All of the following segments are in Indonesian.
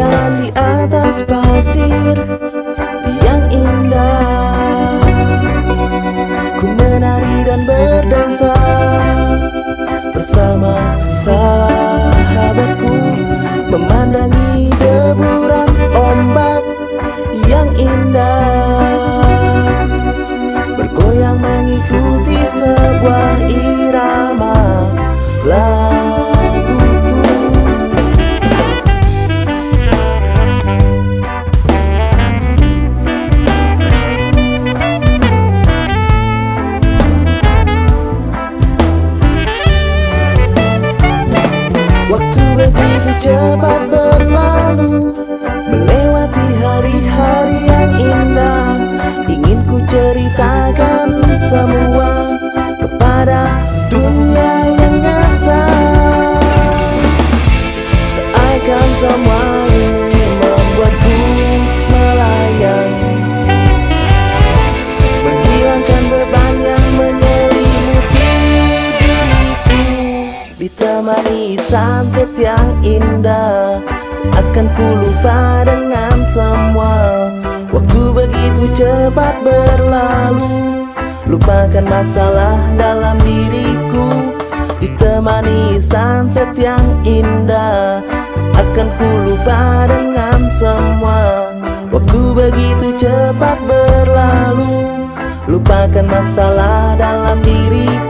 berjalan di atas pasir yang indah. Ku menari dan berdansa bersama sahabatku Memandangi deburan ombak yang indah. Bergoyang mengikuti sebuah ilusi dunia yang nyata. Seakan semua ini membuatku melayang. Menghilangkan beban yang menyelimuti diriku. Ditemani sunset yang indah. Seakan ku lupa dengan semua. Waktu begitu cepat berlalu Lupakan masalah dalam diriku. Ditemani sunset yang indah. Seakan ku lupa dengan semua. Waktu begitu cepat berlalu. Lupakan masalah dalam diriku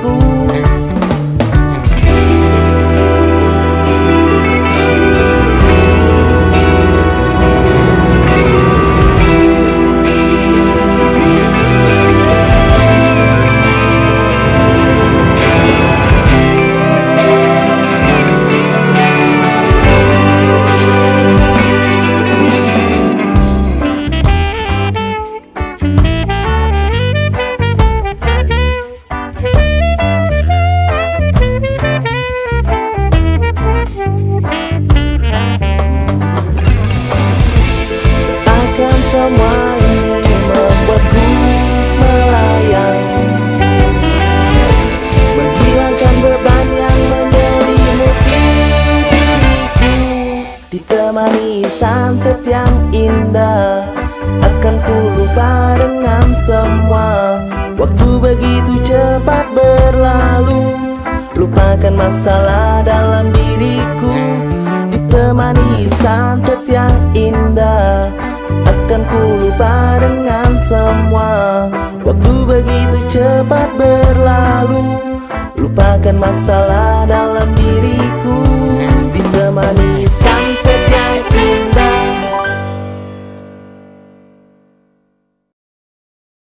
Ditemani sunset yang indah. Seakan ku lupa dengan semua. Waktu begitu cepat berlalu. Lupakan masalah dalam diriku. Ditemani sunset yang indah lupa dengan semua. Waktu begitu cepat berlalu. Lupakan masalah dalam diriku. Ditemani